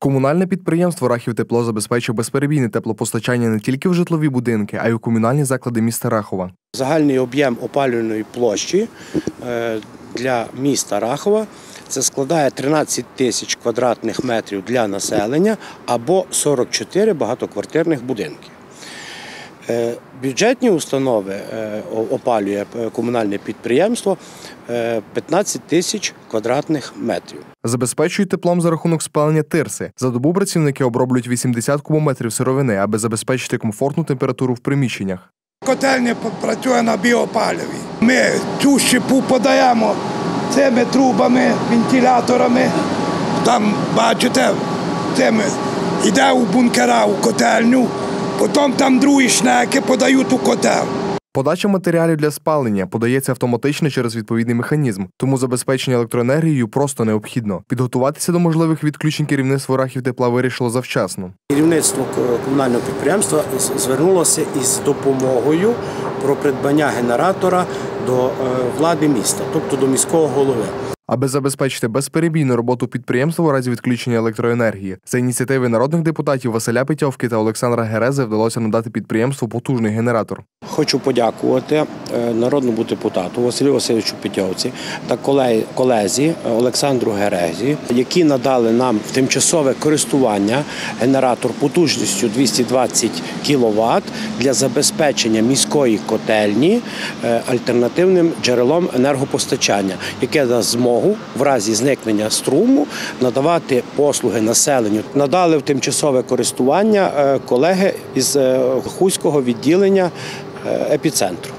Комунальне підприємство Рахів Тепло забезпечує безперебійне теплопостачання не тільки в житлові будинки, а й у комунальні заклади міста Рахова. Загальний об'єм опалювальної площі е, для міста Рахова це складає 13 тисяч квадратних метрів для населення або 44 багатоквартирних будинки. Е, Бюджетні установи е, опалює е, комунальне підприємство е, 15 тисяч квадратних метрів. Забезпечують теплом за рахунок спалення тирси. За добу працівники оброблюють 80 кубометрів сировини, аби забезпечити комфортну температуру в приміщеннях. Котельня працює на біопаливі. Ми цю щепу подаємо цими трубами, вентиляторами. Там, бачите, цими йде у бункера у котельню, потім там другі шнеки подають у котел. Подача матеріалів для спалення подається автоматично через відповідний механізм, тому забезпечення електроенергією просто необхідно. Підготуватися до можливих відключень керівництво Рахів тепла вирішило завчасно. Керівництво комунального підприємства звернулося із допомогою про придбання генератора до е, влади міста, тобто до міського голови. Аби забезпечити безперебійну роботу підприємства у разі відключення електроенергії, за ініціативи народних депутатів Василя Петьовки та Олександра Герези вдалося надати підприємству потужний генератор. Хочу подякувати е, народному депутату Василю Васильовичу Петьовці та колезі е, Олександру Герезі, які надали нам в тимчасове користування генератор потужністю 220 кВт для забезпечення міської котельні е, альтернативним джерелом енергопостачання, яке дасть змогу в разі зникнення струму надавати послуги населенню. Надали в тимчасове користування колеги із Хуського відділення епіцентру.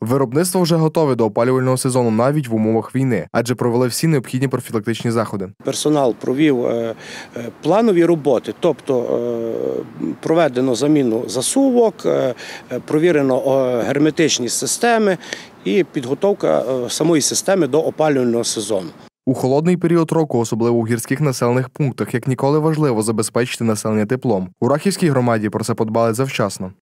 Виробництво вже готове до опалювального сезону навіть в умовах війни, адже провели всі необхідні профілактичні заходи. Персонал провів е, е, планові роботи, тобто е, проведено заміну засувок, е, е, провірено е, герметичні системи і підготовка е, самої системи до опалювального сезону. У холодний період року, особливо у гірських населених пунктах, як ніколи важливо забезпечити населення теплом. У Рахівській громаді про це подбали завчасно.